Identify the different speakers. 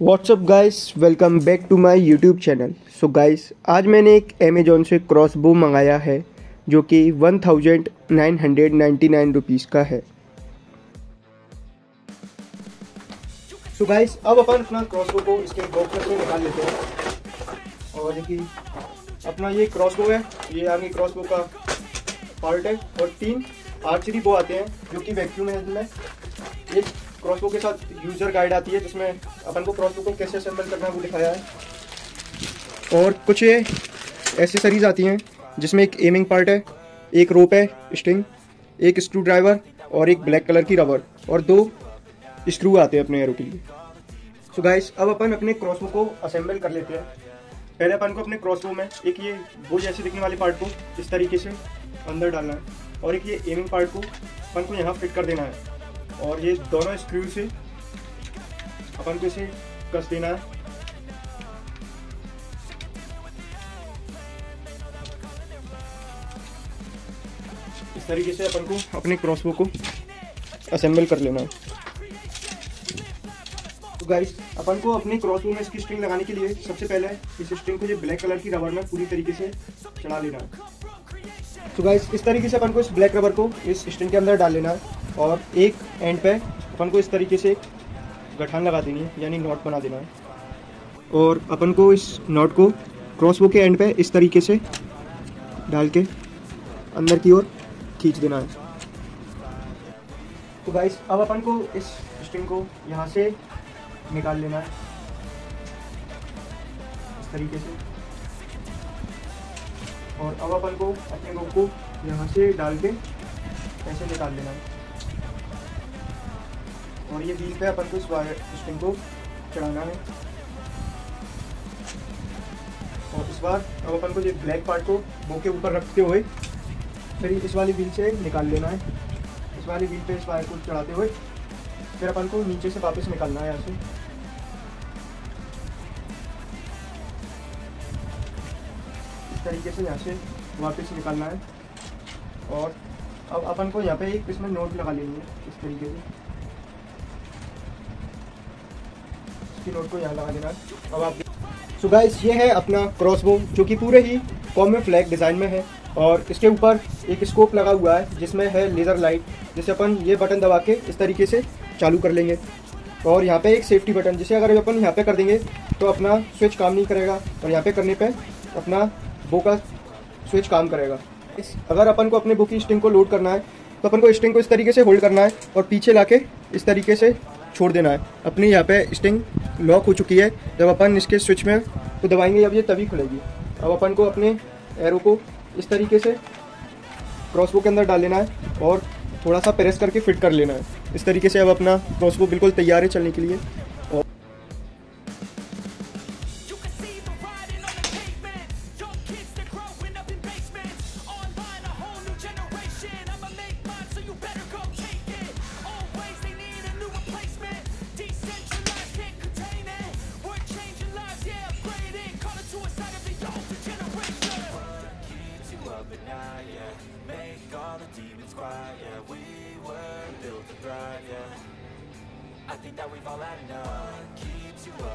Speaker 1: What's up guys welcome back to my YouTube channel so guys आज मैंने एक Amazon से क्रॉस बो मंगाया है, जो कि one thousand nine hundred ninety nine rupees का है। सो so गाइस अब अपन अपना क्रॉस बो को इसके बॉक्स में निकाल लेते हैं। और देखिए, अपना ये क्रॉस बो है, ये आगे क्रॉस बो का पार्ट है। और तीन आर्चरी बो आते हैं, जो कि वैक्यूम है इसमें। एक क्रॉसबो के साथ यूज़र गाइड आती है, जिसमें अपन को क्रॉसबो को कैसे असेंबल करना है वो दिखाया है। और कुछ ये एसेसरीज आती हैं, जिसमें एक एमिंग पार्ट है, एक रोप है स्ट्रिंग एक स्क्रू ड्राइवर और एक ब्लैक कलर की रबर और दो स्क्रू आते हैं अपने एरो के लिए। सो so गाइस अब अपन अपने क्रॉसबो को असेंबल कर लेते हैं। पहले अपन को अपने क्रॉसबो में एक ये वो जैसे दिखने वाले पार्ट को इस तरीके से अंदर डालना है और एक ये एमिंग पार्ट को अपन को यहाँ फिट कर देना है। और ये दोनों स्क्रू से अपन को इसे कस देना है। इस तरीके से अपन को अपने क्रॉसबो को असेंबल कर लेना है। तो गाइस अपन को अपने क्रॉसबो में इसकी स्ट्रिंग लगाने के लिए सबसे पहले इस स्ट्रिंग को जो ब्लैक कलर की रबर में पूरी तरीके से चढ़ा लेना है। तो गाइस इस तरीके से अपन को इस ब्लैक रबर को इस स्ट्रिंग के अंदर डाल लेना है और एक एंड पे अपन को इस तरीके से गठान लगा देनी है, यानी नॉट बना देना है। और अपन को इस नॉट को क्रॉसबो के एंड पे इस तरीके से डाल के अंदर की ओर खींच देना है। तो गाइस अब अपन को इस स्ट्रिंग को यहाँ से निकाल लेना है। इस तरीके से। और अब अपन को अपने को यहाँ से डाल के ऐसे निकाल लेना है। और ये व्हील पे अपन को इस वायर स्ट्रिंग को चढ़ाना है। और इस बार अब अपन को ये ब्लैक पार्ट को बो के ऊपर रखते हुए फिर इस वाली व्हील से निकाल लेना है। इस वाली व्हील पे इस वायर को चढ़ाते हुए फिर अपन को नीचे से वापस निकालना है यहाँ से। इस तरीके से यहाँ से वापस निकालना है। और अब अपन को यहाँ पे एक इसमें नोट लगा लेनी है, इस तरीके से। नोट को यहाँ लगा देना सो गाइस ये है अपना क्रॉसबो जो कि पूरे ही कॉमन फ्लैग डिज़ाइन में है और इसके ऊपर एक स्कोप लगा हुआ है, जिसमें है लेज़र लाइट जिसे अपन ये बटन दबा के इस तरीके से चालू कर लेंगे। और यहाँ पे एक सेफ्टी बटन जिसे अगर अपन यहाँ पे कर देंगे तो अपना स्विच काम नहीं करेगा और यहाँ पे करने पे अपना बो का स्विच काम करेगा। इस अगर अपन को अपने बुक की स्टिंग को लोड करना है तो अपन को स्टिंग को इस तरीके से होल्ड करना है और पीछे लाके इस तरीके से छोड़ देना है। अपनी यहाँ पे स्टिंग लॉक हो चुकी है। जब अपन इसके स्विच में तो दबाएँगे, अब ये तभी खुलेगी। अब अपन को अपने एरो को इस तरीके से क्रॉसबो के अंदर डाल लेना है और थोड़ा सा प्रेस करके फिट कर लेना है। इस तरीके से अब अपना क्रॉसबो बिल्कुल तैयार है चलने के लिए। yeah Make all the demons quiet, yeah We were built to thrive, yeah I think that we've all had enough What keeps you up?